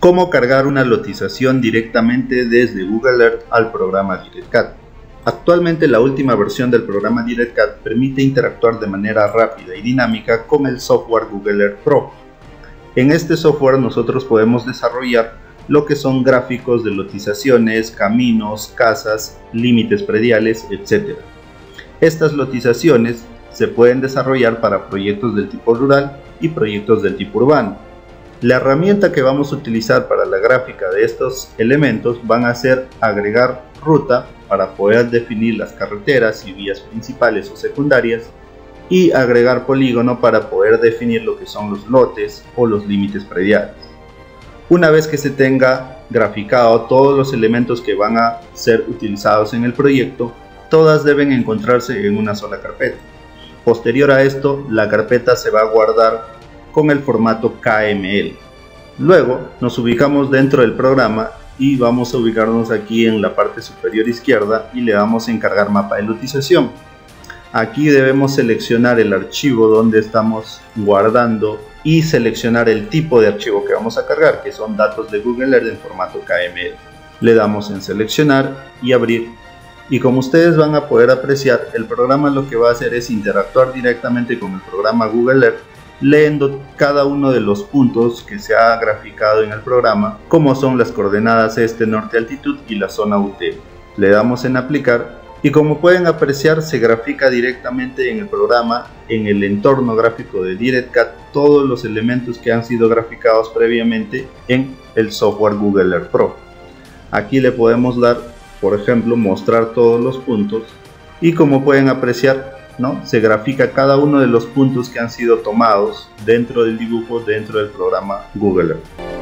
Cómo cargar una lotización directamente desde Google Earth al programa DirectCAD. Actualmente la última versión del programa DirectCAD permite interactuar de manera rápida y dinámica con el software Google Earth Pro. En este software nosotros podemos desarrollar lo que son gráficos de lotizaciones, caminos, casas, límites prediales, etc. Estas lotizaciones se pueden desarrollar para proyectos del tipo rural y proyectos del tipo urbano. La herramienta que vamos a utilizar para la gráfica de estos elementos van a ser agregar ruta para poder definir las carreteras y vías principales o secundarias y agregar polígono para poder definir lo que son los lotes o los límites prediales. Una vez que se tenga graficado todos los elementos que van a ser utilizados en el proyecto, todas deben encontrarse en una sola carpeta. Posterior a esto, la carpeta se va a guardar con el formato KML. Luego nos ubicamos dentro del programa y vamos a ubicarnos aquí en la parte superior izquierda y le damos a encargar mapa de lotización. Aquí debemos seleccionar el archivo donde estamos guardando y seleccionar el tipo de archivo que vamos a cargar, que son datos de Google Earth en formato KML. Le damos en seleccionar y abrir. Y como ustedes van a poder apreciar, el programa lo que va a hacer es interactuar directamente con el programa Google Earth leyendo cada uno de los puntos que se ha graficado en el programa, como son las coordenadas este, norte, altitud y la zona UT. Le damos en aplicar y como pueden apreciar se grafica directamente en el programa en el entorno gráfico de DirectCAD todos los elementos que han sido graficados previamente en el software Google Earth Pro. Aquí le podemos dar, por ejemplo, mostrar todos los puntos y como pueden apreciar, se grafica cada uno de los puntos que han sido tomados dentro del dibujo dentro del programa Google Earth.